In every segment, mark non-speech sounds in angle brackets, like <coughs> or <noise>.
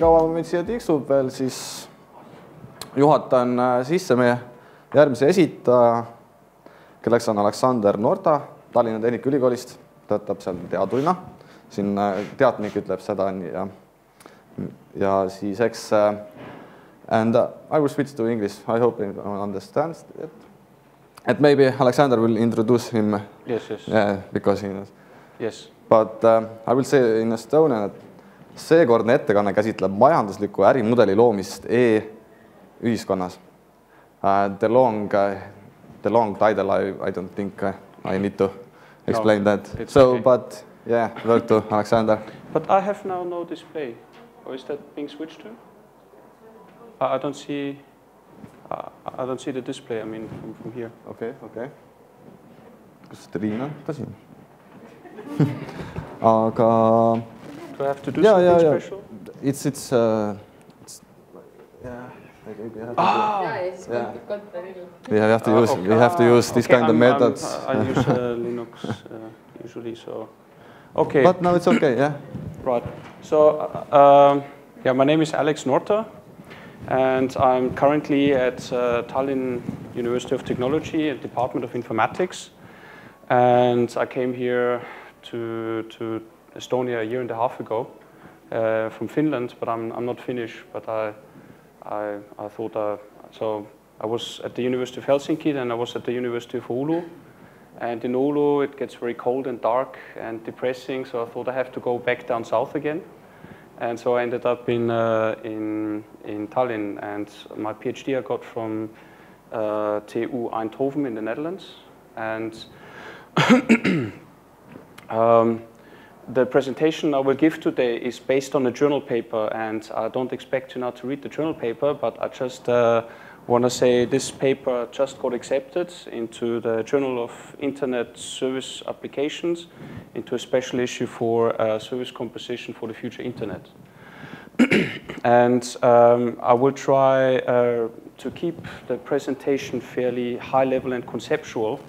kaua meid siia tiksub veel, siis juhatan äh, sisse meie järgmise esitaja, kelleks on Aleksander Norta Tallinna Tehnikaülikoolist, töötab seal teadurina. siin äh, teatnik ütleb seda ja, ja siis eks uh, and uh, I will switch to English, I hope everyone understands it. And maybe Alexander will introduce him. Yes, yes. Yeah, because he knows. Yes. But uh, I will say in Estonian, seekordne ettekanne käsitleb majandusliku ärimudeli loomist e-ühiskonnas uh,. The long uh,, the long title, I, I don't think uh, I need to explain No, that. So, okay. but yeah, word to Alexander. But I have now no display. Or is that being switched to? I don't see. I don't see the display. I mean, from, from here. okei okay,, okei okay.. kas Triin on ka siin? aga Do I have to do Yeah, something yeah, yeah. special? it's, it's uh,, it's yeah, maybe you have to, Ah, ja, ja siis Jaa. kontor- kontoril. we have to Ah, use, okay. we have to Ah, use this okay, kind of I'm- I'm- methods. I use uh, <laughs> Linux uh, usually, so. Okay. But no, it's okay, yeah. Right. So, uh, um, yeah, my name is Alex Norta, and I'm currently at uh, Tallinn University of Technology and Department of Informatics. And I came here to, to Estonia a year and a half ago uh, from Finland, but I'm, I'm not Finnish, but I, I, I thought, uh, so I was at the University of Helsinki, then I was at the University of Oulu, and in Oulu, it gets very cold and dark and depressing, so I thought I have to go back down south again. And so I ended up in, uh, in, in Tallinn, and my PhD I got from uh, TU Eindhoven in the Netherlands. And <coughs> um, the presentation I will give today is based on a journal paper, and I don't expect you now to read the journal paper, but I just uh, want to say this paper just got accepted into the Journal of Internet Service Applications, into a special issue for uh, service composition for the future Internet. <clears throat> and um, I will try uh, to keep the presentation fairly high level and conceptual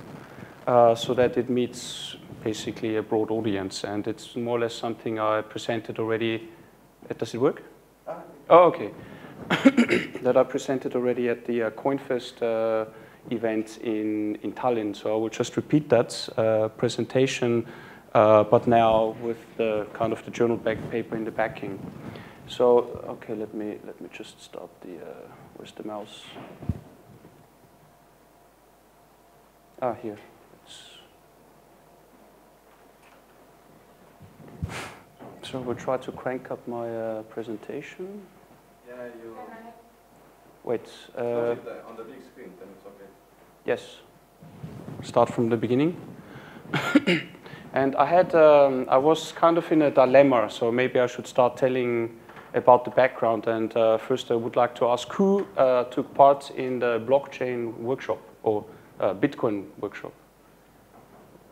uh, so that it meets basically a broad audience. And it's more or less something I presented already. uh, Does it work? Oh, okay. <coughs> that I presented already at the uh, CoinFest uh, event in, in Tallinn. So I will just repeat that uh, presentation, uh, but now with the kind of the journal back paper in the backing. So, okay, let me, let me just start the, uh, where's the mouse? Ah, here. It's so we'll try to crank up my uh, presentation. Yeah, you Wait, uh, on the big screen, then it's okay. yes. Start from the beginning. <coughs> and I had, um, I was kind of in a dilemma, so maybe I should start telling about the background. And uh, first, I would like to ask who uh, took part in the blockchain workshop or uh, Bitcoin workshop.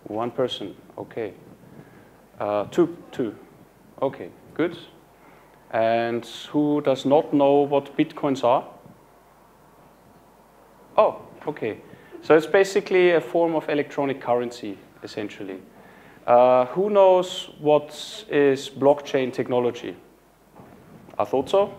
One person, okay. Uh, two, two, okay, good. And who does not know what bitcoins are? Oh, okay. So it's basically a form of electronic currency, essentially. Uh, who knows what is blockchain technology? I thought so.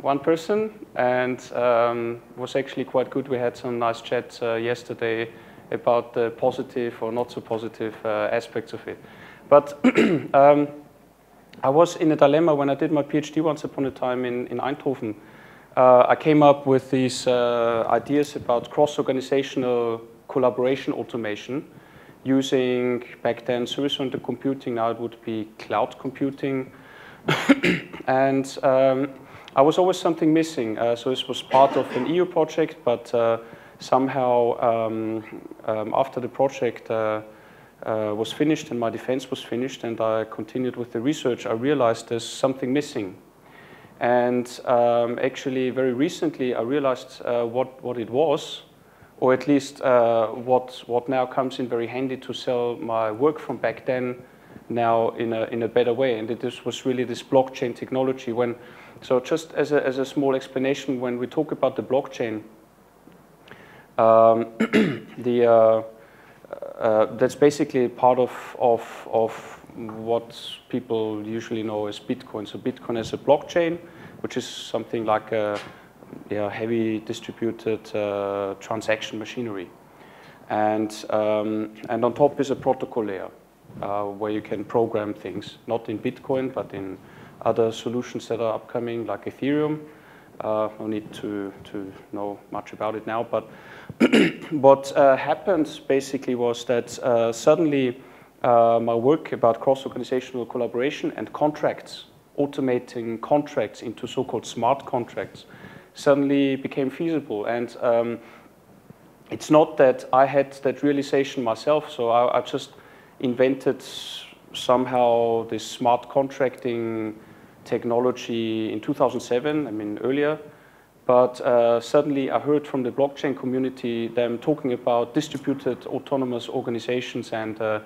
One person, and um, was actually quite good. We had some nice chat uh, yesterday about the positive or not so positive uh, aspects of it. But <clears throat> um, I was in a dilemma when I did my PhD once upon a time in, in Eindhoven. Uh, I came up with these uh, ideas about cross-organizational collaboration automation using back then service-oriented computing. Now it would be cloud computing, <coughs> and um, I was always something missing. Uh, so this was part of an EU project, but uh, somehow um, um, after the project uh, uh, was finished and my defense was finished and I continued with the research, I realized there's something missing. And um, actually, very recently, I realized uh, what, what it was, or at least uh, what, what now comes in very handy to sell my work from back then now in a, in a better way. And this was really this blockchain technology. When, so just as a, as a small explanation, when we talk about the blockchain, um, <clears throat> the, uh, that's basically part of, of, of what people usually know as Bitcoin. So Bitcoin as a blockchain, which is something like a yeah, heavy distributed uh, transaction machinery. And, um, and on top is a protocol layer uh, where you can program things, not in Bitcoin, but in other solutions that are upcoming, like Ethereum. Uh, no need to, to know much about it now, but <clears throat> what uh, happened basically was that uh, suddenly uh, my work about cross-organizational collaboration and contracts, automating contracts into so-called smart contracts, suddenly became feasible. And um, it's not that I had that realization myself, so I, I just invented somehow this smart contracting technology in 2007, I mean earlier, but uh, suddenly I heard from the blockchain community them talking about distributed autonomous organizations and uh,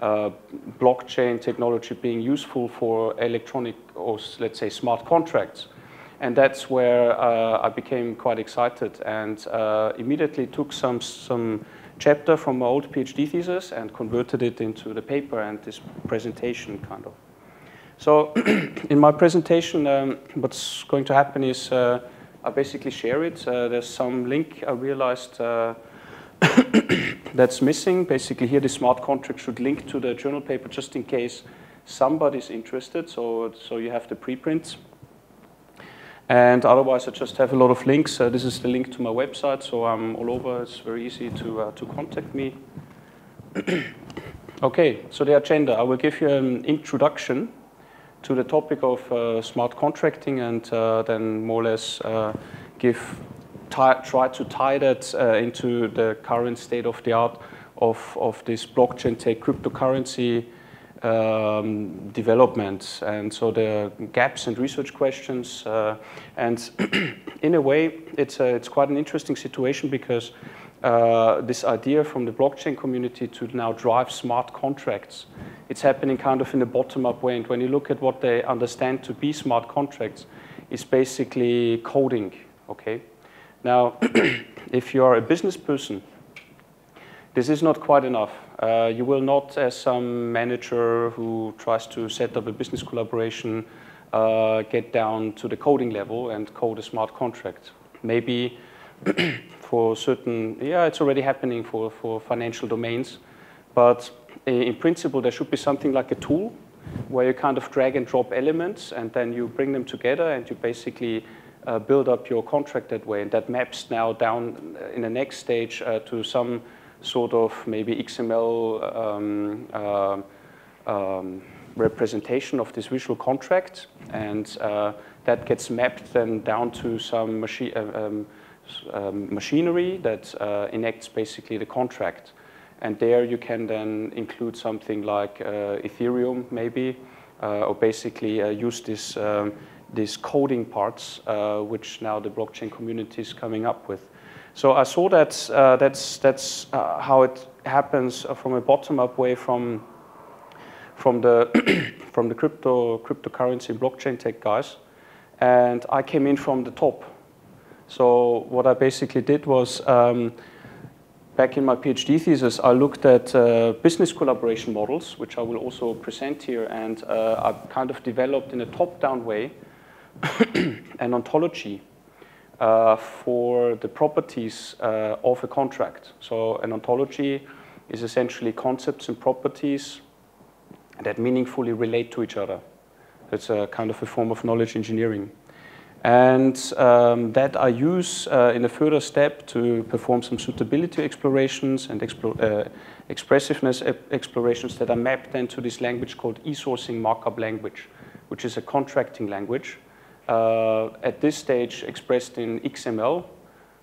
uh, blockchain technology being useful for electronic or let's say smart contracts. And that's where uh, I became quite excited and uh, immediately took some, some chapter from my old PhD thesis and converted it into the paper and this presentation kind of. So <clears throat> in my presentation, um, what's going to happen is uh, I basically share it. Uh, there's some link I realized uh, <coughs> that's missing. Basically here the smart contract should link to the journal paper just in case somebody's interested. So, so you have the preprints. And otherwise, I just have a lot of links. Uh, this is the link to my website, so I'm all over. It's very easy to, uh, to contact me. <coughs> okay, so the agenda. I will give you an introduction to the topic of uh, smart contracting and uh, then more or less uh, give try to tie that into the current state of the art of, of this blockchain tech cryptocurrency um, development. And so the gaps and research questions. Uh, and <clears throat> in a way, it's, a, it's quite an interesting situation because uh, this idea from the blockchain community to now drive smart contracts, it's happening kind of in a bottom-up way. And when you look at what they understand to be smart contracts, it's basically coding, okay? Now, <clears throat> if you are a business person, this is not quite enough. Uh, you will not, as some manager who tries to set up a business collaboration, uh, get down to the coding level and code a smart contract. Maybe <clears throat> for certain, yeah, it's already happening for, for financial domains, but in principle, there should be something like a tool where you kind of drag and drop elements and then you bring them together and you basically uh, build up your contract that way. And that maps now down in the next stage uh, to some sort of maybe XML um, uh, um, representation of this visual contract, and uh, that gets mapped then down to some machine, uh, um, um, machinery that uh, enacts basically the contract. And there you can then include something like uh, Ethereum, maybe, uh, or basically use this, um, these coding parts, which now the blockchain community is coming up with. So I saw that uh, that's, that's uh, how it happens from a bottom-up way from, from the, <coughs> from the crypto, cryptocurrency blockchain tech guys. And I came in from the top. So what I basically did was, um, back in my PhD thesis, I looked at uh, business collaboration models, which I will also present here, and uh, I've kind of developed in a top-down way <coughs> an ontology uh, for the properties uh, of a contract. So an ontology is essentially concepts and properties that meaningfully relate to each other. It's a kind of a form of knowledge engineering. And um, that I use uh, in a further step to perform some suitability explorations and uh, expressiveness explorations that are mapped into this language called e-sourcing markup language, which is a contracting language uh, at this stage expressed in XML.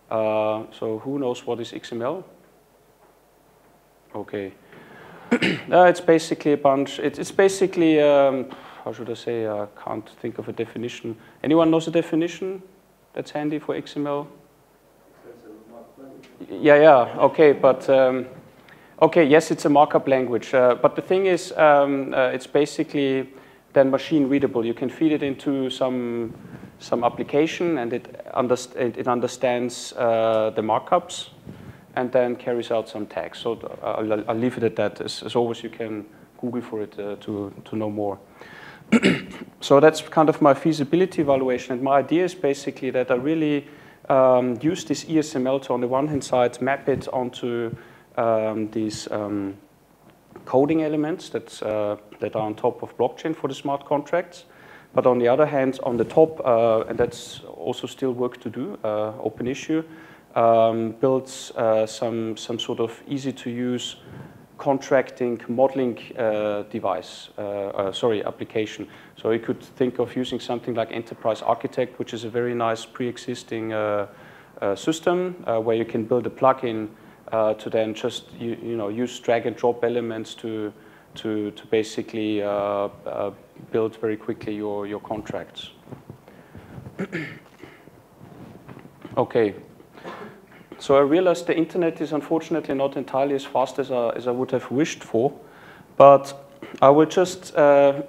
Uh, so who knows what is XML? Okay. <clears throat> uh, it's basically a bunch, it, it's basically, um, how should I say, I can't think of a definition. Anyone knows a definition that's handy for XML? Yeah, yeah, okay, but, um, okay, yes, it's a markup language. Uh, but the thing is, um, uh, it's basically, then machine readable. You can feed it into some, some application and it, underst it understands uh, the markups and then carries out some tags. So uh, I'll, I'll, leave it at that. As, as, always, you can Google for it uh, to, to know more. <clears throat> so that's kind of my feasibility evaluation. And my idea is basically that I really um, use this ESML to, on the one hand side, map it onto um, these um, coding elements that, uh, that are on top of blockchain for the smart contracts. But on the other hand, on the top, uh, and that's also still work to do, uh, open issue, um, builds uh, some, some sort of easy to use contracting modeling uh, device, uh, uh, sorry, application. So you could think of using something like Enterprise Architect, which is a very nice pre-existing uh, uh, system uh, where you can build a plugin to then just you, you, know use drag and drop elements to to to basically build very quickly your your contracts. <clears throat> okay. So I realized the internet is unfortunately not entirely as fast as I, as I would have wished for, but I will just uh,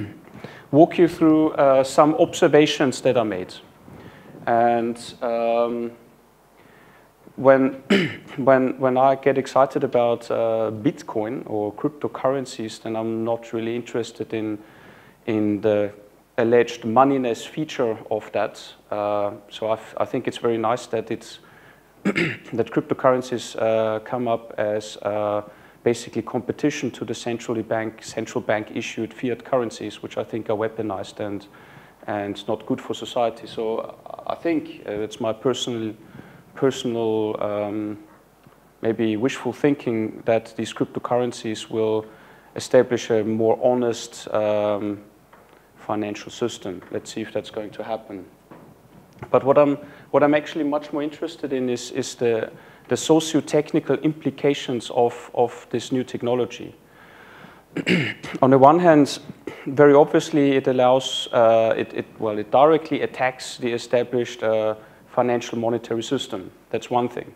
<coughs> walk you through uh, some observations that are made. And um, when, <coughs> when, when I get excited about uh, Bitcoin or cryptocurrencies, then I'm not really interested in, in the alleged moneyness feature of that. Uh, so I, I think it's very nice that it's <clears throat> that cryptocurrencies uh, come up as uh, basically competition to the centrally bank, central bank issued fiat currencies, which I think are weaponized and, and not good for society. So I think uh, it's my personal, personal um, maybe wishful thinking that these cryptocurrencies will establish a more honest um, financial system. Let's see if that's going to happen. But what I'm, what I'm actually much more interested in is, is the, the socio-technical implications of, of this new technology. <clears throat> on the one hand, very obviously it allows, uh, it, it, well, it directly attacks the established uh, financial monetary system. That's one thing.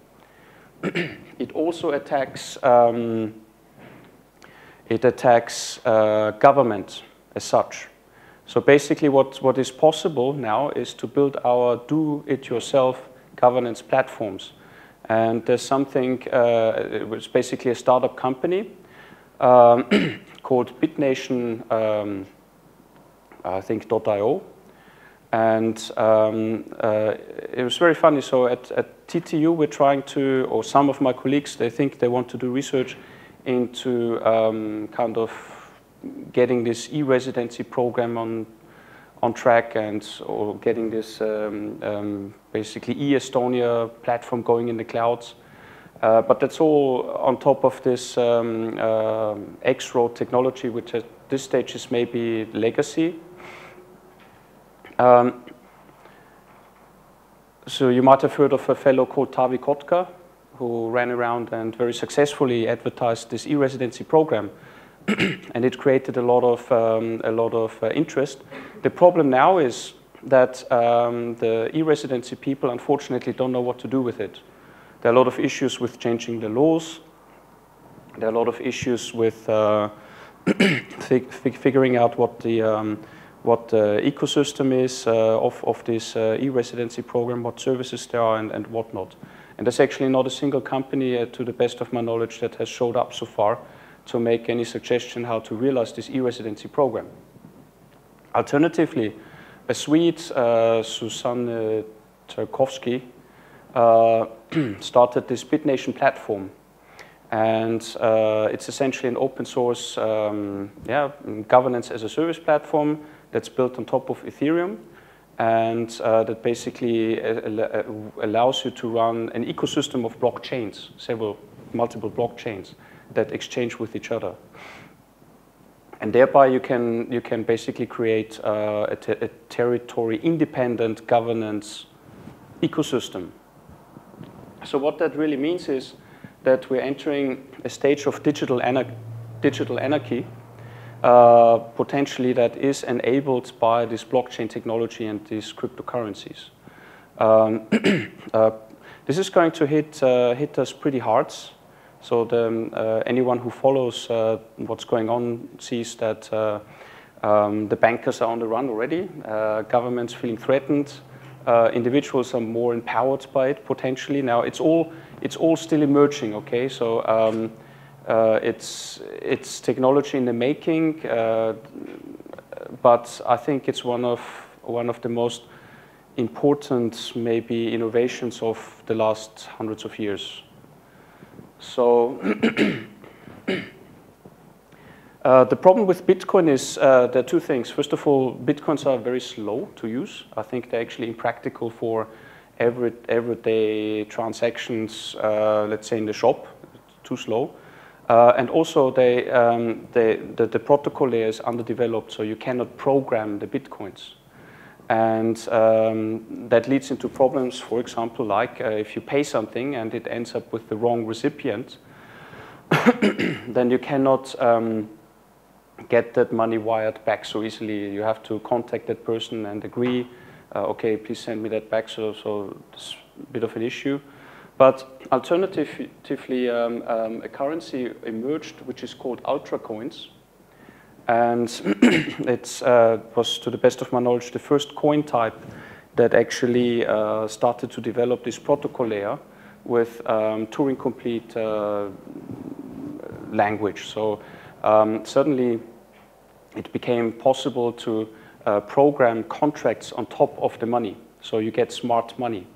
<clears throat> it also attacks, um, it attacks uh, government as such. So basically what, what is possible now is to build our do-it-yourself governance platforms. And there's something, uh, it was basically a startup company um, <clears throat> called BitNation, um, I think, .io. And um, uh, it was very funny. So at, at TTU, we're trying to, or some of my colleagues, they think they want to do research into um, kind of getting this e-residency program on on track and or getting this um, um, basically e-Estonia platform going in the clouds. Uh, but that's all on top of this um, uh, X-Road technology, which at this stage is maybe legacy. Um, so you might have heard of a fellow called Taavi Kotka, who ran around and very successfully advertised this e-residency program. <clears throat> and it created a lot of, um, a lot of uh, interest. The problem now is that um, the e-residency people unfortunately don't know what to do with it. There are a lot of issues with changing the laws. There are a lot of issues with uh, <clears throat> fig figuring out what the, um, what the ecosystem is uh, of, of this uh, e-residency program, what services there are and, and whatnot. And there's actually not a single company, uh, to the best of my knowledge, that has showed up so far to make any suggestion how to realize this e-residency program. Alternatively, a Swede, uh, Susanne Tarkowski, uh, <clears throat> started this BitNation platform. And uh, it's essentially an open source um, yeah, governance as a service platform that's built on top of Ethereum and uh, that basically uh, allows you to run an ecosystem of blockchains, several multiple blockchains that exchange with each other. And thereby you can, you can basically create uh, a, te a territory independent governance ecosystem. So what that really means is that we're entering a stage of digital, anar digital anarchy, uh, potentially that is enabled by this blockchain technology and these cryptocurrencies. Um, <clears throat> uh, this is going to hit, uh, hit us pretty hard so the, uh, anyone who follows uh, what's going on sees that uh, um, the bankers are on the run already, governments feeling threatened, individuals are more empowered by it potentially. Now it's all, it's all still emerging, okay? So um, Uh, it's, it's technology in the making, uh, but I think it's one of, one of the most important, maybe, innovations of the last hundreds of years. So <clears throat> uh, the problem with Bitcoin is uh, there are two things. First of all, Bitcoins are very slow to use. I think they're actually impractical for every, everyday transactions, uh, let's say in the shop, too slow. Uh, and also, they, um, they, the, the, protocol layer is underdeveloped, so you cannot program the bitcoins. And um, that leads into problems, for example, like uh, if you pay something and it ends up with the wrong recipient, <coughs> then you cannot um, get that money wired back so easily. You have to contact that person and agree, uh, okay, please send me that back, so, so it's a bit of an issue. But alternatively, um, um, a currency emerged which is called ultra coins. And <clears throat> it uh, was, to the best of my knowledge, the first coin type that actually uh, started to develop this protocol layer with um, Turing complete uh, language. So um, suddenly it became possible to uh, program contracts on top of the money. So you get smart money.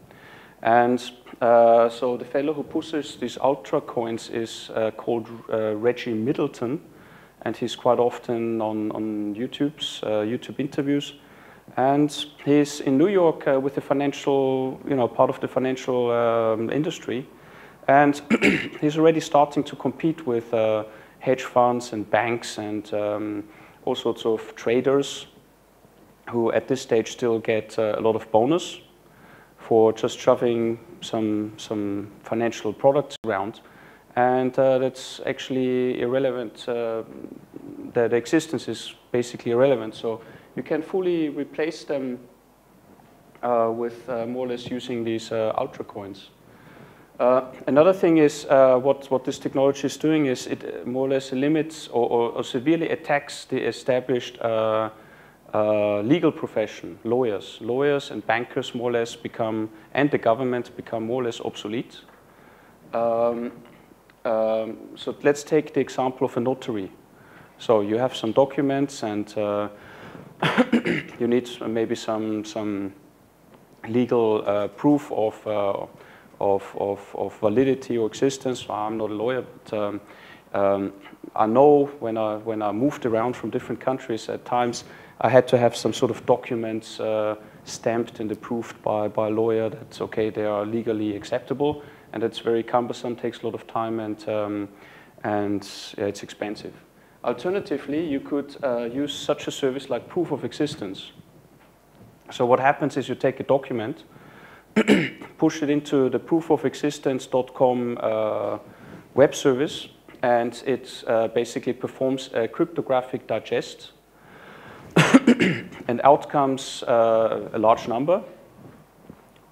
And uh, so the fellow who pushes these ultra coins is uh, called Reggie Middleton, and he's quite often on, on YouTube's, uh, YouTube interviews. And he's in New York uh, with the financial, you know, part of the financial um, industry. And <clears throat> he's already starting to compete with uh, hedge funds and banks and um, all sorts of traders who at this stage still get a lot of bonus for just shoving some, some financial products around. And uh, that's actually irrelevant. Uh, the, the, existence is basically irrelevant. So you can fully replace them uh, with uh, more or less using these uh, ultra coins. Uh, another thing is what, what this technology is doing is it more or less limits or, or, or severely attacks the established legal profession, lawyers, lawyers and bankers more or less become, and the government become more or less obsolete. Um, um, so let's take the example of a notary. So you have some documents and uh, <coughs> you need maybe some, some legal uh, proof of, uh, of, of, of, validity or existence. Well, I'm not a lawyer, but um, um, I know when I, when I moved around from different countries at times, I had to have some sort of documents uh, stamped and approved by, by a lawyer that, okay, they are legally acceptable. And it's very cumbersome, takes a lot of time, and, um, and yeah, it's expensive. Alternatively, you could uh, use such a service like proof of existence. So what happens is you take a document, <clears throat> push it into the proofofexistence.com uh, web service, and it uh, basically performs a cryptographic digest <clears throat> and out comes uh, a large number,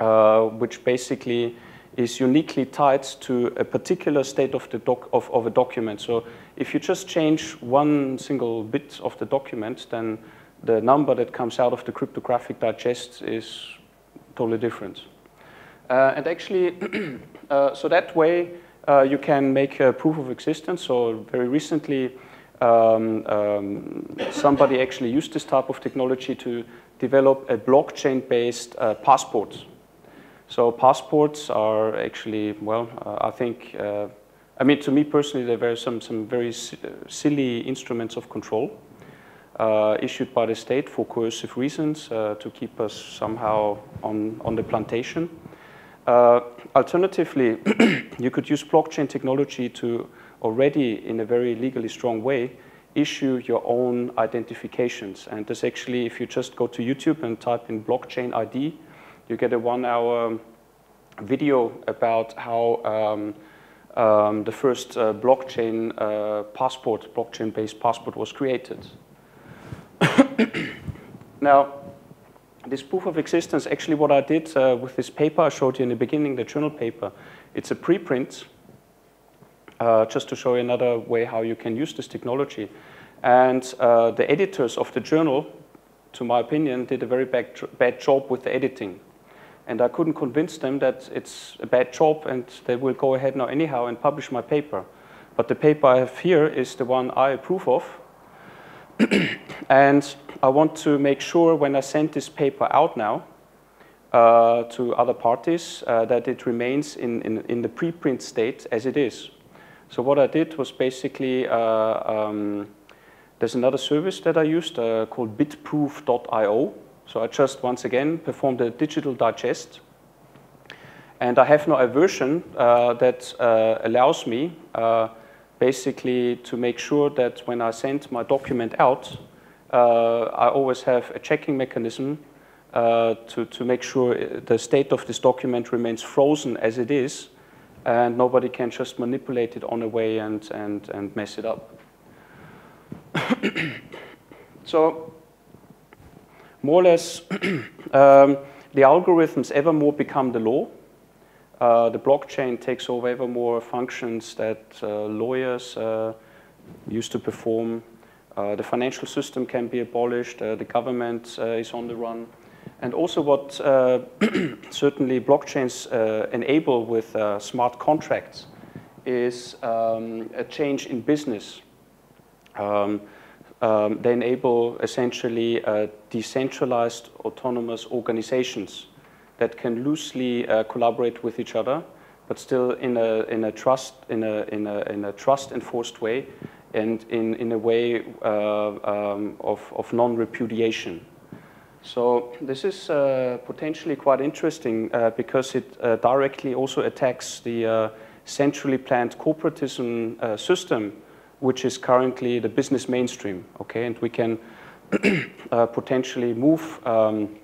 uh, which basically is uniquely tied to a particular state of, the doc of, of a document. So if you just change one single bit of the document, then the number that comes out of the cryptographic digest is totally different. Uh, and actually, <clears throat> uh, so that way uh, you can make a proof of existence. So very recently, um, um, somebody actually used this type of technology to develop a blockchain-based uh, passport. So passports are actually, well, uh, I think, uh, I mean, to me personally, there were some, some very silly instruments of control uh, issued by the state for coercive reasons uh, to keep us somehow on, on the plantation. Uh, alternatively, <clears throat> you could use blockchain technology to already in a very legally strong way issue your own identifications. And this actually, if you just go to YouTube and type in blockchain ID, you get a one hour video about how um, um, the first uh, blockchain uh, passport, blockchain-based passport was created. <coughs> now, this proof of existence, actually what I did uh, with this paper I showed you in the beginning, the journal paper, it's a preprint uh, just to show you another way how you can use this technology. And uh, the editors of the journal, to my opinion, did a very bad, bad job with the editing. And I couldn't convince them that it's a bad job and they will go ahead now anyhow and publish my paper. But the paper I have here is the one I approve of. <clears throat> and I want to make sure when I send this paper out now uh, to other parties uh, that it remains in, in, in, the preprint state as it is. So what I did was basically, uh, um, there's another service that I used uh, called bitproof.io. So I just, once again, performed a digital digest. And I have now a version uh, that uh, allows me basically to make sure that when I send my document out, I always have a checking mechanism uh, to, to make sure the state of this document remains frozen as it is and nobody can just manipulate it on a way and, and, and mess it up. <coughs> so more or less, <clears throat> um, the algorithms ever more become the law. Uh, the blockchain takes over ever more functions that uh, lawyers uh, used to perform. Uh, the financial system can be abolished. Uh, the government is on the run. And also what <clears throat> certainly blockchains enable with smart contracts is um, a change in business. Um, um, they enable essentially uh, decentralized autonomous organizations that can loosely uh, collaborate with each other, but still in a, in a trust in a, in a, in a trust enforced way and in, in a way uh, um, of, of non-repudiation. So this is uh, potentially quite interesting uh, because it uh, directly also attacks the centrally planned corporatism system, which is currently the business mainstream. Okay, and we can <clears throat> uh, potentially move um,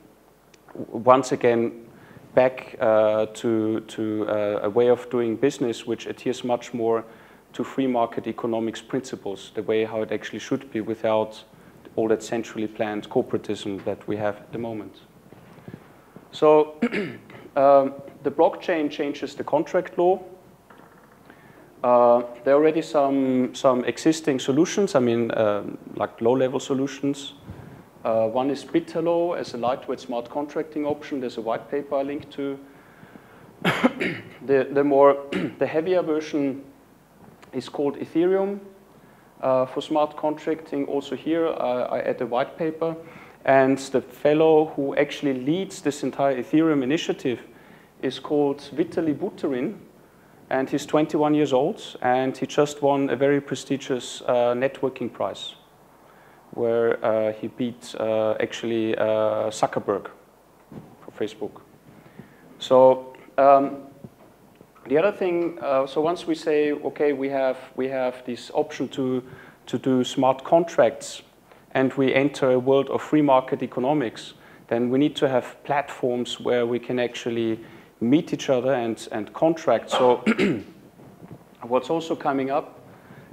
once again back to to a way of doing business which adheres much more to free market economics principles, the way how it actually should be, without all that centrally planned corporatism that we have at the moment. So <clears throat> um, the blockchain changes the contract law. Uh, there are already some, some existing solutions, I mean, um, like low-level solutions. Uh, one is BitHalo as a lightweight smart contracting option. There's a white paper I linked to. <coughs> the, the more, <coughs> the heavier version is called Ethereum. Uh, for smart contracting, also here, uh, I add a white paper. And the fellow who actually leads this entire Ethereum initiative is called Vitalik Buterin. And he's 21 years old, and he just won a very prestigious uh, networking prize, where uh, he beat uh, actually uh, Zuckerberg for Facebook. So um, the other thing, uh, so once we say, okay, we have, we have this option to, to do smart contracts and we enter a world of free market economics, then we need to have platforms where we can actually meet each other and, and contract. So <clears throat> what's also coming up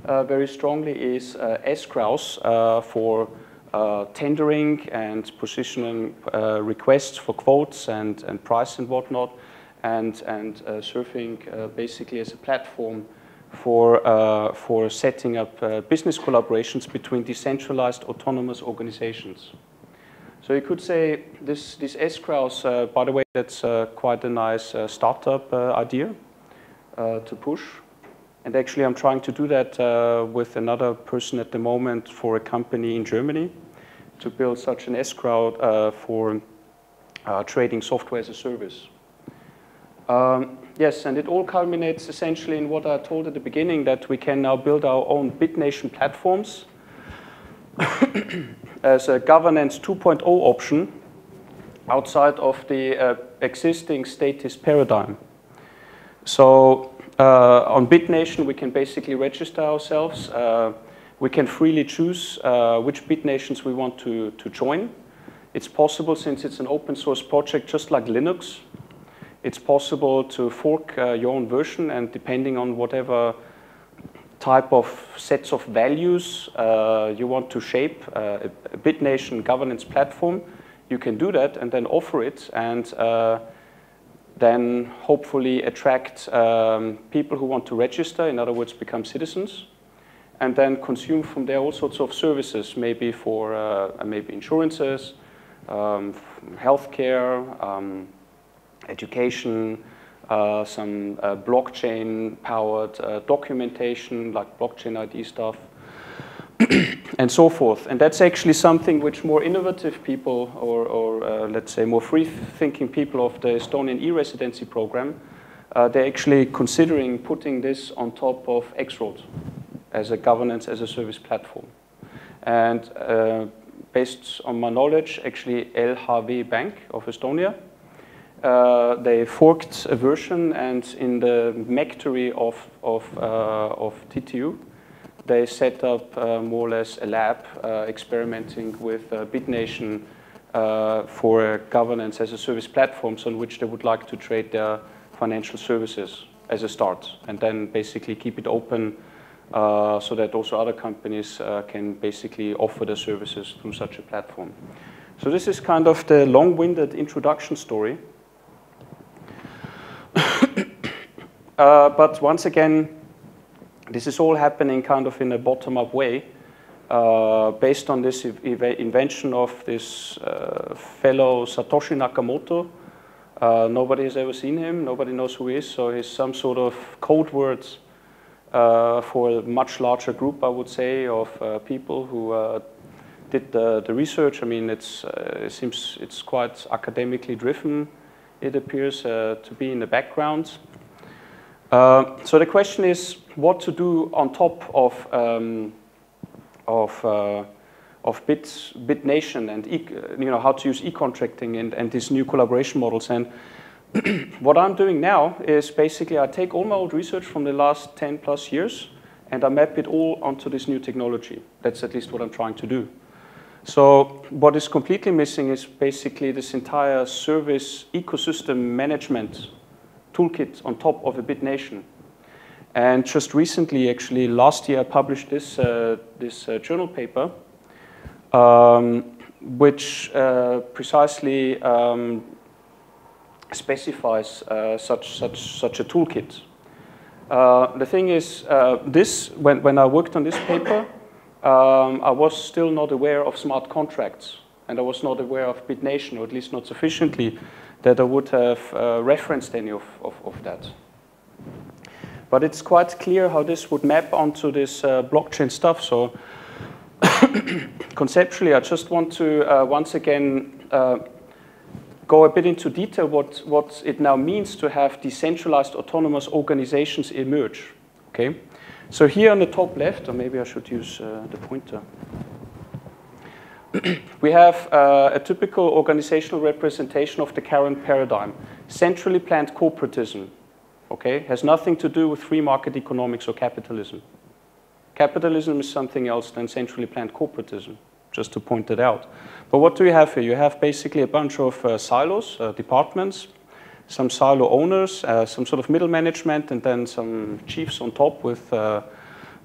uh, very strongly is uh, escrows uh, for uh, tendering and positioning uh, requests for quotes and, and price and whatnot and, and uh, surfing uh, basically as a platform for, for setting up business collaborations between decentralized autonomous organizations. So you could say this, this escrows, uh, by the way, that's uh, quite a nice uh, startup idea to push. And actually, I'm trying to do that with another person at the moment for a company in Germany to build such an escrow for trading software as a service. Um, yes, and it all culminates essentially in what I told at the beginning, that we can now build our own BitNation platforms <coughs> as a governance 2.0 option outside of the uh, existing status paradigm. So uh, on BitNation, we can basically register ourselves. Uh, we can freely choose uh, which BitNations we want to, to join. It's possible since it's an open source project, just like Linux, it's possible to fork uh, your own version and depending on whatever type of sets of values uh, you want to shape uh, a BitNation governance platform, you can do that and then offer it and uh, then hopefully attract um, people who want to register, in other words, become citizens, and then consume from there all sorts of services, maybe for uh, maybe insurances, um, healthcare, um, education, uh, some uh, blockchain-powered uh, documentation, like blockchain ID stuff, <clears throat> and so forth. And that's actually something which more innovative people, or, or uh, let's say more free-thinking people of the Estonian e-residency program, uh, they're actually considering putting this on top of X-Road as a governance as a service platform. And uh, based on my knowledge, actually LHV Bank of Estonia, uh, they forked a version and in the Mektory of, of, uh, of TTU, they set up uh, more or less a lab uh, experimenting with BitNation for governance as a service platforms on which they would like to trade their financial services as a start and then basically keep it open uh, so that also other companies uh, can basically offer their services through such a platform. So this is kind of the long-winded introduction story. Uh, but once again, this is all happening kind of in a bottom-up way, uh, based on this invention of this uh, fellow Satoshi Nakamoto. Uh, nobody has ever seen him. Nobody knows who he is. So he's some sort of code words uh, for a much larger group, I would say, of uh, people who did the, the, research. I mean, it's, it seems it's quite academically driven, it appears to be in the background. So the question is what to do on top of, um, of of Bit, BitNation and e, you know, how to use e-contracting and, and these new collaboration models. And <clears throat> what I'm doing now is basically I take all my old research from the last 10 plus years and I map it all onto this new technology. That's at least what I'm trying to do. So what is completely missing is basically this entire service ecosystem management toolkit on top of a BitNation. And just recently, actually, last year, I published this, uh, this uh, journal paper, um, which uh, precisely um, specifies uh, such, such, such a toolkit. Uh, the thing is, uh, this, when, when I worked on this paper, um, I was still not aware of smart contracts, and I was not aware of BitNation, or at least not sufficiently, that I would have uh, referenced any of, of, of, that. But it's quite clear how this would map onto this uh, blockchain stuff. So <coughs> conceptually, I just want to uh, once again go a bit into detail what, what it now means to have decentralized autonomous organizations emerge. Okay, so here on the top left, or maybe I should use uh, the pointer. <clears throat> we have uh, a typical organizational representation of the current paradigm. Centrally planned corporatism, okay, has nothing to do with free market economics or capitalism. Capitalism is something else than centrally planned corporatism just to point it out. But what do you have here? You have basically a bunch of uh, silos, uh, departments, some silo owners, uh, some sort of middle management, and then some chiefs on top with, uh,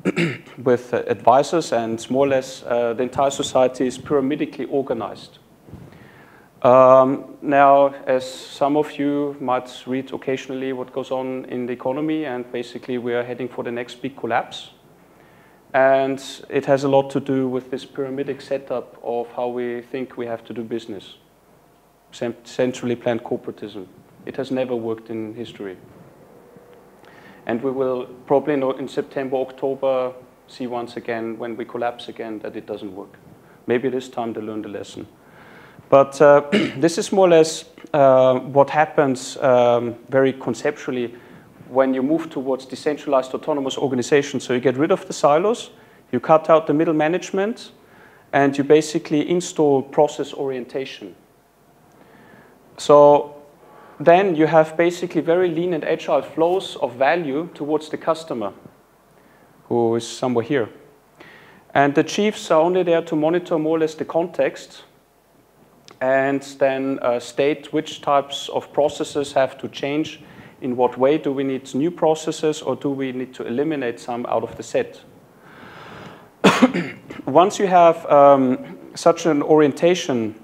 <clears throat> with uh, advisors, and more or less uh, the entire society is pyramidically organized. Um, now, as some of you might read occasionally what goes on in the economy, and basically we are heading for the next big collapse. And it has a lot to do with this pyramidic setup of how we think we have to do business. Centrally planned corporatism. It has never worked in history. And we will probably in September, October see once again, when we collapse again, that it doesn't work. Maybe this time they learn the lesson. But uh, <clears throat> this is more or less uh, what happens um, very conceptually when you move towards decentralized autonomous organizations. So you get rid of the silos, you cut out the middle management, and you basically install process orientation. So then you have basically very lean and agile flows of value towards the customer, who is somewhere here. And the chiefs are only there to monitor more or less the context and then uh, state which types of processes have to change in what way do we need new processes or do we need to eliminate some out of the set? <coughs> Once you have um, such an orientation,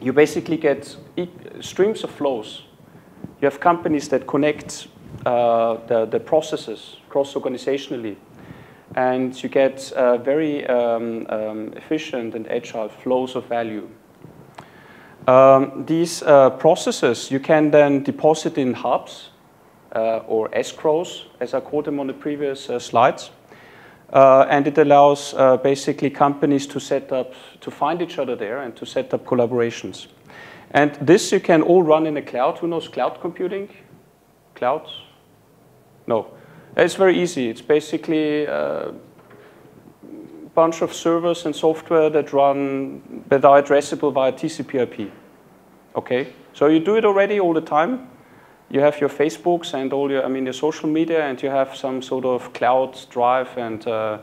you basically get streams of flows. You have companies that connect uh, the, the processes cross-organizationally, and you get uh, very um, um, efficient and agile flows of value. Um, these uh, processes you can then deposit in hubs uh, or escrows, as I called them on the previous uh, slides. Uh, and it allows basically companies to set up, to find each other there and to set up collaborations. And this you can all run in the cloud. Who knows cloud computing? Clouds? No. It's very easy. It's basically a bunch of servers and software that run, that are addressable via TCP/IP. Okay? So you do it already all the time you have your Facebooks and all your, I mean, your social media, and you have some sort of cloud drive and uh,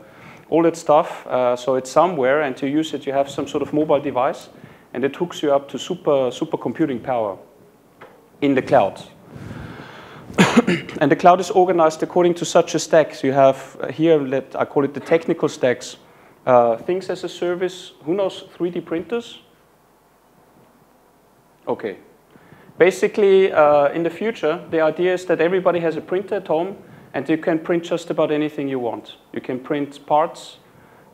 all that stuff. Uh, so it's somewhere, and to use it, you have some sort of mobile device, and it hooks you up to super super computing power in the cloud. <coughs> and the cloud is organized according to such a stack. So you have uh, here, let, I call it the technical stacks. Uh, things as a service. Who knows 3D printers? Okay, Basically, uh, in the future, the idea is that everybody has a printer at home and you can print just about anything you want. You can print parts,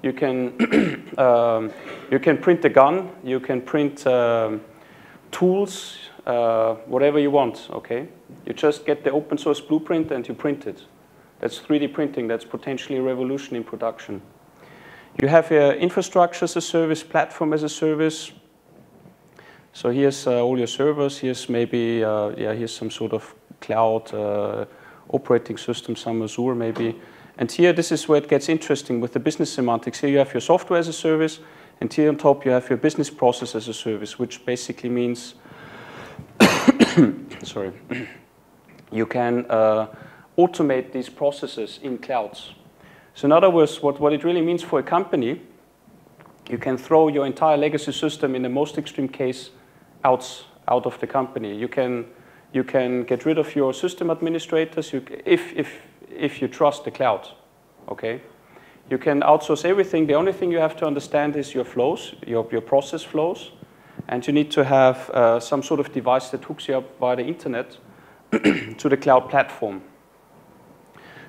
you can, <clears throat> um, you can print a gun, you can print um, tools, uh, whatever you want, okay? You just get the open source blueprint and you print it. That's 3D printing, that's potentially a revolution in production. You have uh, infrastructure as a service, platform as a service, so here's uh, all your servers. Here's maybe, uh, yeah, here's some sort of cloud uh, operating system, some Azure maybe. And here, this is where it gets interesting with the business semantics. Here you have your software as a service, and here on top you have your business process as a service, which basically means, <coughs> sorry, <coughs> you can uh, automate these processes in clouds. So in other words, what, what it really means for a company, you can throw your entire legacy system in the most extreme case out, out of the company. You can, you can get rid of your system administrators you, if, if, if you trust the cloud, okay? You can outsource everything. The only thing you have to understand is your flows, your, your process flows, and you need to have uh, some sort of device that hooks you up via the internet <clears throat> to the cloud platform.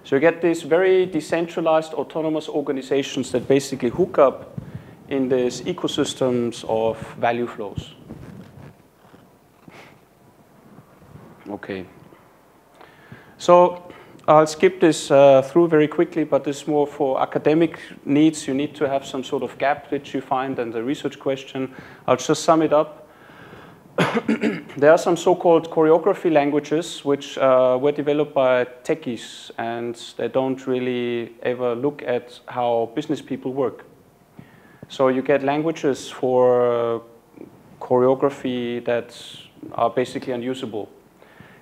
So you get these very decentralized autonomous organizations that basically hook up in these ecosystems of value flows. Okay. So I'll skip this uh, through very quickly, but this is more for academic needs. You need to have some sort of gap that you find and the research question. I'll just sum it up. <coughs> there are some so-called choreography languages which uh, were developed by techies and they don't really ever look at how business people work. So you get languages for choreography that are basically unusable.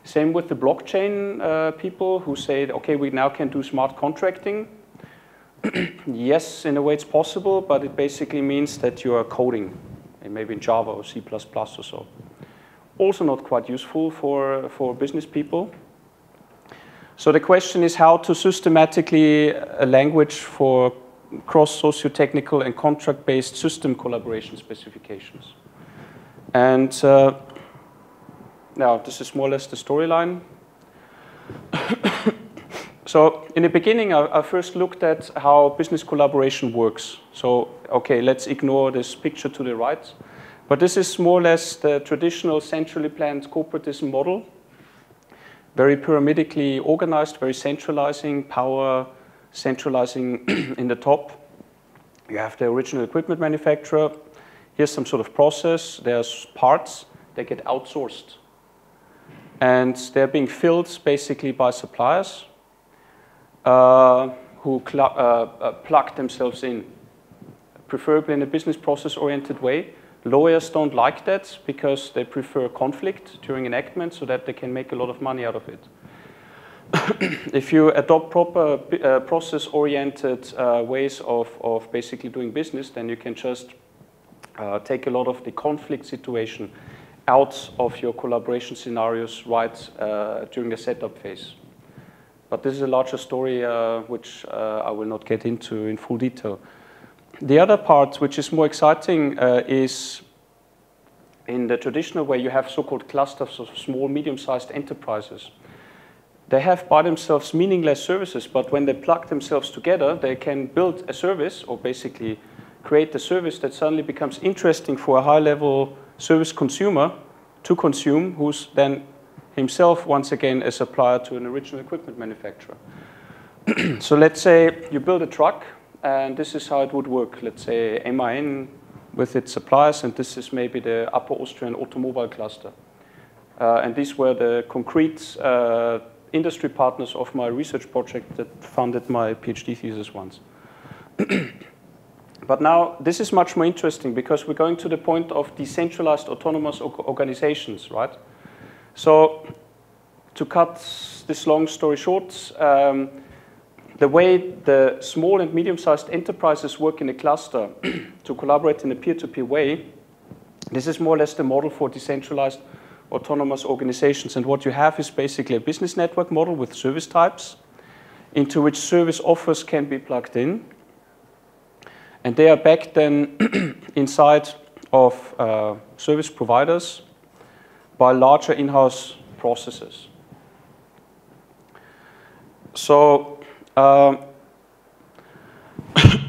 Same with the blockchain uh, people who say, okay, we now can do smart contracting. <clears throat> yes, in a way it's possible, but it basically means that you are coding, maybe in Java or C++ or so. Also not quite useful for, for business people. So the question is how to systematically a language for cross socio-technical and contract-based system collaboration specifications. And uh, now, this is more or less the storyline. <coughs> so in the beginning, I, I, first looked at how business collaboration works. So, okay, let's ignore this picture to the right. But this is more or less the traditional centrally planned corporatism model. Very pyramidically organized, very centralizing, power centralizing <coughs> in the top. You have the original equipment manufacturer. Here's some sort of process. There's parts. They get outsourced and they're being filled basically by suppliers uh, who uh, uh, plug themselves in, preferably in a business process oriented way. Lawyers don't like that because they prefer conflict during enactment so that they can make a lot of money out of it. <coughs> if you adopt proper uh, process oriented uh, ways of, of basically doing business, then you can just uh, take a lot of the conflict situation out of your collaboration scenarios right uh, during the setup phase. But this is a larger story uh, which uh, I will not get into in full detail. The other part, which is more exciting, uh, is in the traditional way you have so-called clusters of small, medium-sized enterprises. They have by themselves meaningless services, but when they plug themselves together, they can build a service, or basically create a service that suddenly becomes interesting for a high-level service consumer to consume, who's then himself, once again, a supplier to an original equipment manufacturer. <clears throat> so let's say you build a truck, and this is how it would work. Let's say MAN with its suppliers, and this is maybe the Upper Austrian automobile cluster. Uh, and these were the concrete uh, industry partners of my research project that funded my PhD thesis once. <clears throat> but now this is much more interesting because we're going to the point of decentralized autonomous organizations, right? So to cut this long story short, um, the way the small and medium-sized enterprises work in a cluster <clears throat> to collaborate in a peer-to-peer -peer way, this is more or less the model for decentralized autonomous organizations. And what you have is basically a business network model with service types into which service offers can be plugged in. And they are backed then <clears throat> inside of uh, service providers by larger in-house processes. So um, <coughs>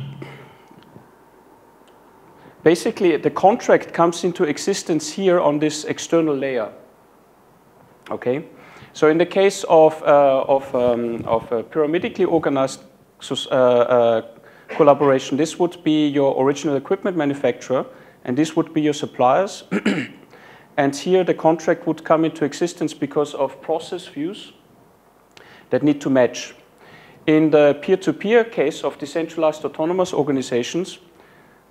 basically the contract comes into existence here on this external layer. Okay, so in the case of uh, of um, of a pyramidically organized uh, uh, collaboration, this would be your original equipment manufacturer, and this would be your suppliers. <clears throat> and here the contract would come into existence because of process views that need to match. In the peer-to-peer -peer case of decentralized autonomous organizations,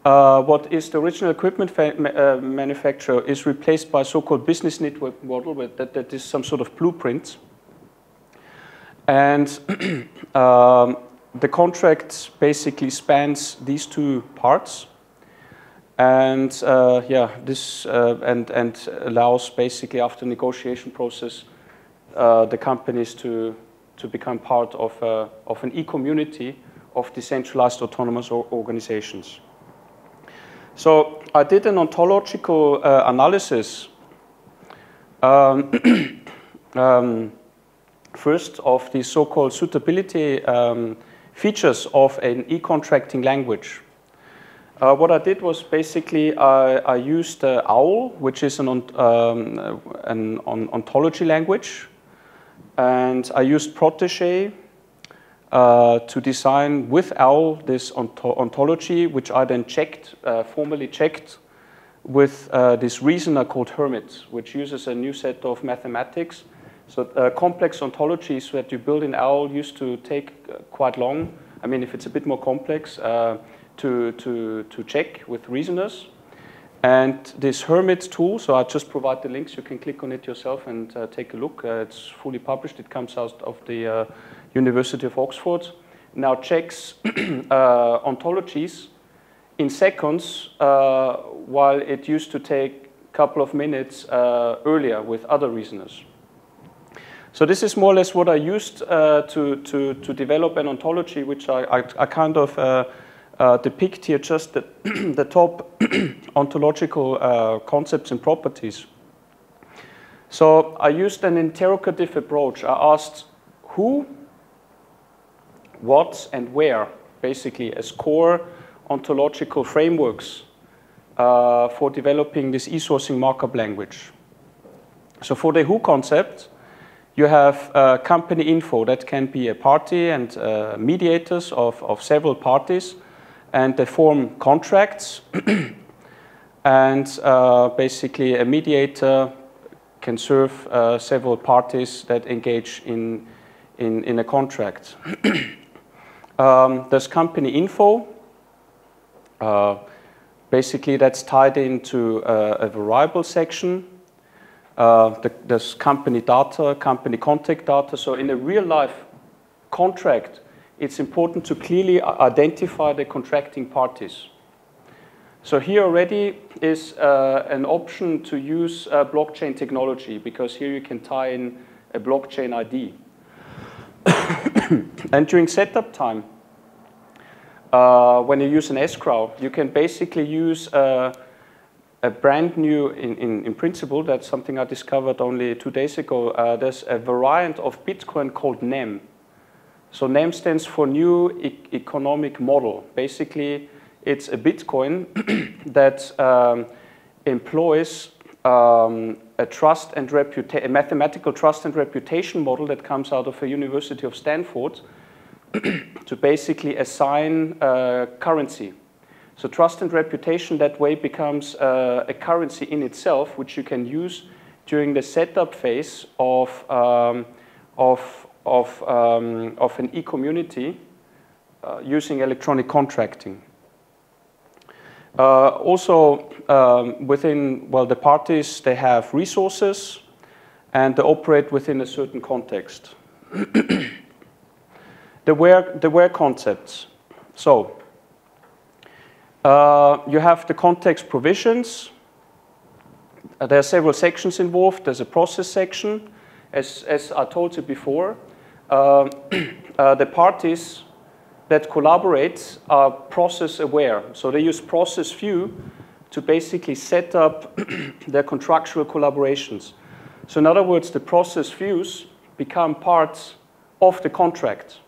uh, what is the original equipment uh, manufacturer is replaced by so-called business network model that, that is some sort of blueprint. And <clears throat> um, the contract basically spans these two parts. And uh, yeah, this uh, and, and allows basically after negotiation process uh, the companies to, to become part of, uh, of an e-community of decentralized autonomous organizations. So I did an ontological uh, analysis um, <clears throat> um, first of the so-called suitability um, features of an e-contracting language. Uh, what I did was basically I, I used uh, OWL, which is an, um, an on ontology language, and I used Protege, uh, to design with OWL this ontology, which I then checked, uh, formally checked with uh, this reasoner called Hermit, which uses a new set of mathematics. So uh, complex ontologies that you build in OWL used to take uh, quite long. I mean, if it's a bit more complex, uh, to, to, to check with reasoners. And this Hermit tool, so I just provide the links, you can click on it yourself and take a look. it's fully published, it comes out of the University of Oxford, now checks <clears throat> uh, ontologies in seconds, uh, while it used to take a couple of minutes uh, earlier with other reasoners. So this is more or less what I used uh, to, to, to develop an ontology, which I, I, I kind of uh, uh, depict here just the, <clears throat> the top <clears throat> ontological concepts and properties. So I used an interrogative approach. I asked who what and where, basically as core ontological frameworks uh, for developing this e-sourcing markup language. So for the who concept, you have uh, company info that can be a party and uh, mediators of, of several parties, and they form contracts. <clears throat> and uh, basically, a mediator can serve uh, several parties that engage in, in, in a contract. <clears throat> Um, there's company info. Uh, basically, that's tied into uh, a variable section. Uh, the, company data, company contact data. So in a real life contract, it's important to clearly identify the contracting parties. So here already is uh, an option to use uh, blockchain technology because here you can tie in a blockchain ID. <coughs> and during setup time, uh, when you use an escrow, you can basically use uh, a brand new, in, in, in, principle, that's something I discovered only two days ago, uh, there's a variant of Bitcoin called NEM. So NEM stands for New e Economic Model. Basically, it's a Bitcoin <clears throat> that um, employs um, a trust and a mathematical trust and reputation model that comes out of a University of Stanford <clears throat> to basically assign uh, currency. So trust and reputation that way becomes uh, a currency in itself, which you can use during the setup phase of, um, of, of, um, of an e-community uh, using electronic contracting. Uh, also, um, within, well, the parties, they have resources and they operate within a certain context. <clears throat> the, where, the where concepts. So, uh, you have the context provisions. Uh, there are several sections involved. There's a process section. As, as I told you before, uh, <clears throat> uh the parties that collaborate are process aware. So they use process view to basically set up <clears throat> their contractual collaborations. So in other words, the process views become parts of the contract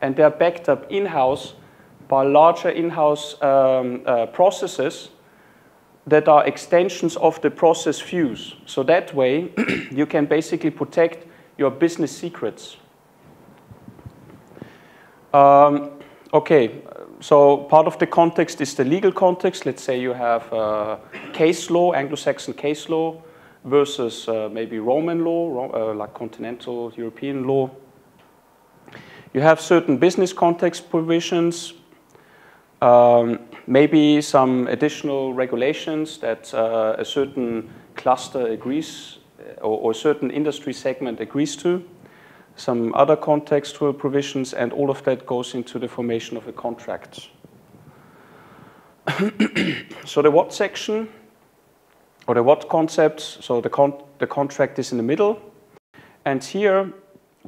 and they're backed up in-house by larger in-house um, uh, processes that are extensions of the process views. So that way, <clears throat> you can basically protect your business secrets. Um, okay, so part of the context is the legal context. Let's say you have uh, case law, Anglo-Saxon case law, versus uh, maybe Roman law, uh, like continental European law. You have certain business context provisions, um, maybe some additional regulations that uh, a certain cluster agrees or, or, a certain industry segment agrees to, some other contextual provisions, and all of that goes into the formation of a contract. <coughs> so the what section, or the what concept, so the, con the contract is in the middle, and here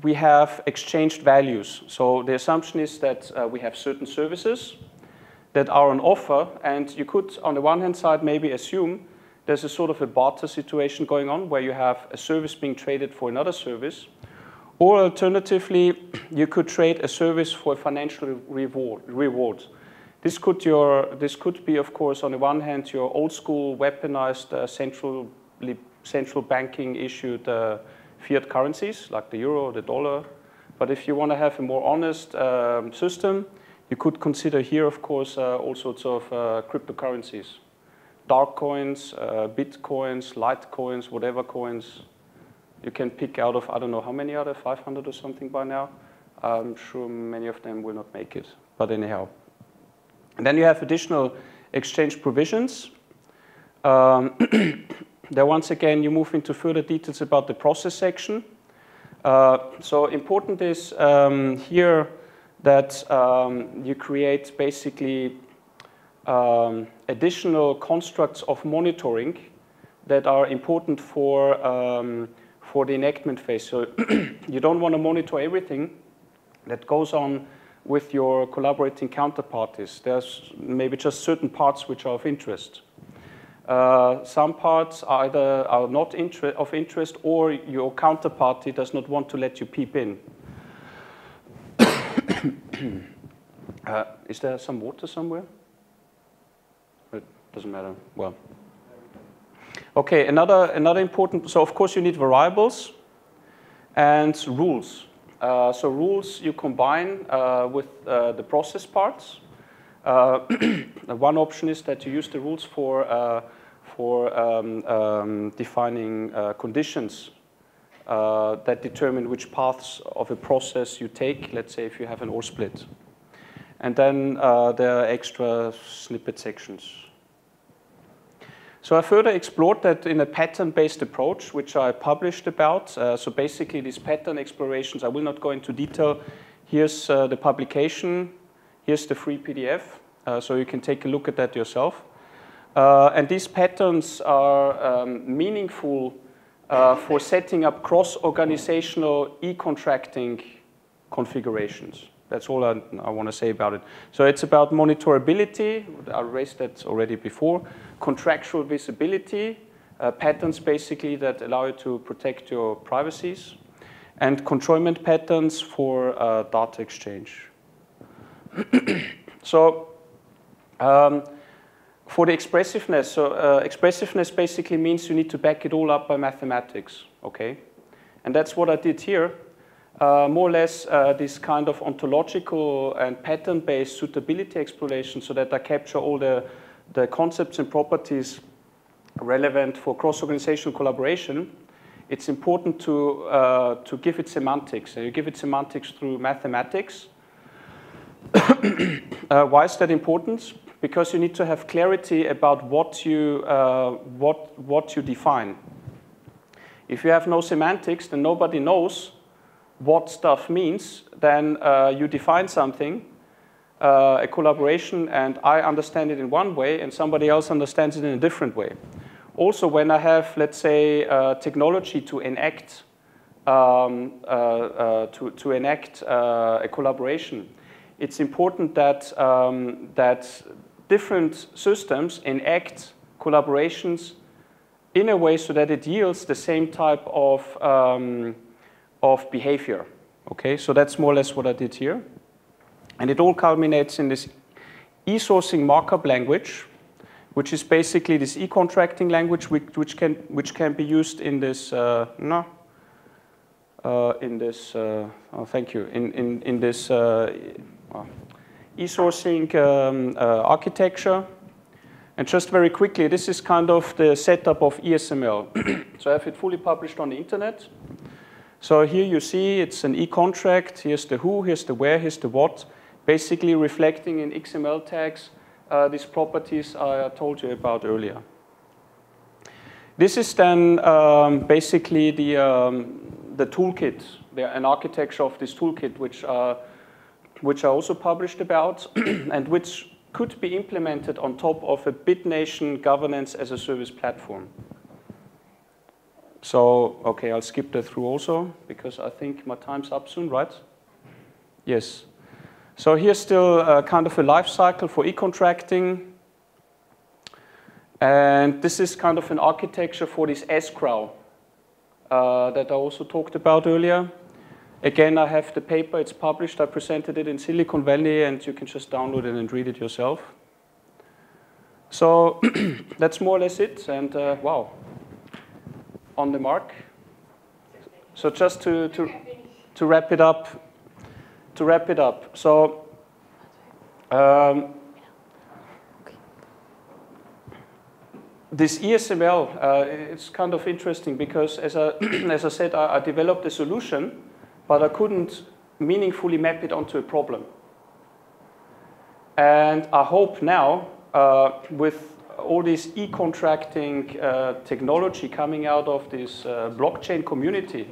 we have exchanged values. So the assumption is that uh, we have certain services, that are on offer. And you could, on the one hand side, maybe assume there's a sort of a barter situation going on where you have a service being traded for another service. Or alternatively, you could trade a service for a financial reward. reward. This could, your, this could be, of course, on the one hand, your old school weaponized uh, central, central banking issued uh, fiat currencies like the euro, or the dollar. But if you want to have a more honest um, system, you could consider here, of course, uh, all sorts of uh, cryptocurrencies. Dark coins, uh, bitcoins, litecoins, whatever coins. You can pick out of, I don't know how many are there, 500 or something by now. I'm sure many of them will not make it, but anyhow. And then you have additional exchange provisions. Um, <coughs> there once again, you move into further details about the process section. Uh, so important is um, here that um, you create basically um, additional constructs of monitoring that are important for, um, for the enactment phase. So <clears throat> you don't want to monitor everything that goes on with your collaborating counterparties. There's maybe just certain parts which are of interest. Uh, some parts either are not inter of interest or your counterparty does not want to let you peep in. <coughs> uh, is there some water somewhere? It doesn't matter. Well. Okay, another, another important, so of course you need variables and rules. Uh, so rules you combine uh, with uh, the process parts. Uh, <coughs> one option is that you use the rules for, uh, for um, um, defining conditions uh, that determine which paths of a process you take, let's say if you have an OR split. And then uh, there are extra snippet sections. So I further explored that in a pattern-based approach, which I published about. Uh, so basically these pattern explorations, I will not go into detail. Here's uh, the publication. Here's the free PDF. Uh, so you can take a look at that yourself. Uh, and these patterns are um, meaningful uh, for setting up cross-organizational e-contracting configurations. That's all I, I want to say about it. So it's about monitorability, I raised that already before, contractual visibility, uh, patterns basically that allow you to protect your privacies, and controlment patterns for uh, data exchange. <coughs> so um, for the expressiveness, so uh, expressiveness basically means you need to back it all up by mathematics, okay? And that's what I did here. Uh, more or less uh, this kind of ontological and pattern-based suitability exploration so that I capture all the, the concepts and properties relevant for cross-organizational collaboration. It's important to, uh, to give it semantics. And you give it semantics through mathematics. <coughs> Uh, why is that important? Because you need to have clarity about what you, uh, what, what you define. If you have no semantics, then nobody knows what stuff means. Then uh, you define something, uh, a collaboration, and I understand it in one way, and somebody else understands it in a different way. Also, when I have, let's say, uh, technology to enact um, uh, uh, to, to enact uh, a collaboration, it's important that um, that different systems enact collaborations in a way so that it yields the same type of, um, of behavior. Okay, so that's more or less what I did here. And it all culminates in this e-sourcing markup language, which is basically this e-contracting language which, which, can, which can be used in this, uh, no, uh, in this, uh, oh, thank you, in, in, in this uh, e-sourcing um, uh, architecture. And just very quickly, this is kind of the setup of ESML. <clears throat> so I have it fully published on the internet. So here you see it's an e-contract. Here's the who, here's the where, here's the what. Basically reflecting in XML tags uh, these properties I told you about earlier. This is then um, basically the, um, the toolkit, the, an architecture of this toolkit, which, uh, which I also published about, <clears throat> and which could be implemented on top of a BitNation governance as a service platform. So, okay, I'll skip that through also because I think my time's up soon, right? Yes. So here's still uh, kind of a life cycle for e-contracting. And this is kind of an architecture for this escrow uh, that I also talked about earlier. Again, I have the paper, it's published. I presented it in Silicon Valley, and you can just download it and read it yourself. So <clears throat> that's more or less it. And uh, wow, on the mark. So just to, to, to wrap it up, to wrap it up. So um, this ESML, uh, it's kind of interesting because as I, <clears throat> as I said, I, I developed a solution but I couldn't meaningfully map it onto a problem. And I hope now, uh, with all this e-contracting uh, technology coming out of this uh, blockchain community,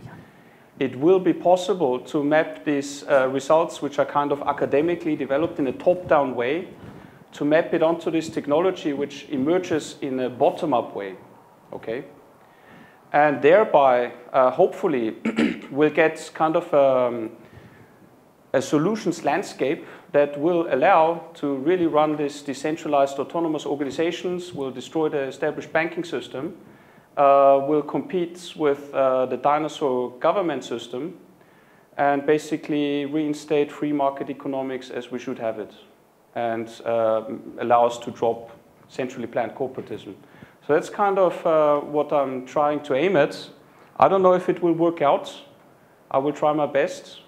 it will be possible to map these uh, results, which are kind of academically developed in a top-down way, to map it onto this technology, which emerges in a bottom-up way. Okay and thereby, uh, hopefully, <clears throat> we'll get kind of um, a solutions landscape that will allow to really run these decentralized autonomous organizations, will destroy the established banking system, uh, will compete with uh, the dinosaur government system, and basically reinstate free market economics as we should have it, and uh, allow us to drop centrally planned corporatism. So that's kind of uh, what I'm trying to aim at. I don't know if it will work out. I will try my best.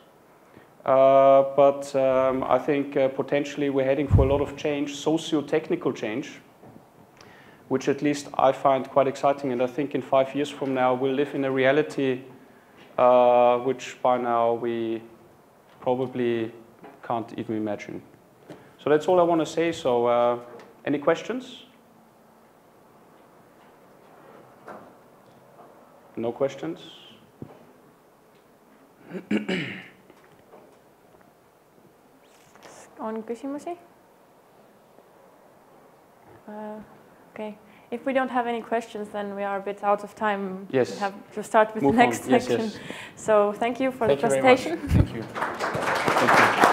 Uh, but um, I think uh, potentially we're heading for a lot of change, socio-technical change, which at least I find quite exciting. And I think in five years from now, we'll live in a reality uh, which by now we probably can't even imagine. So that's all I want to say. So uh, any questions? No questions? on küsimusi? Uh, okay. If we don't have any questions, then we are a bit out of time. Yes. We have to start with Move the next on. Section. yes. So thank you for Thank the you very much. presentation. Thank you. Thank <laughs> you.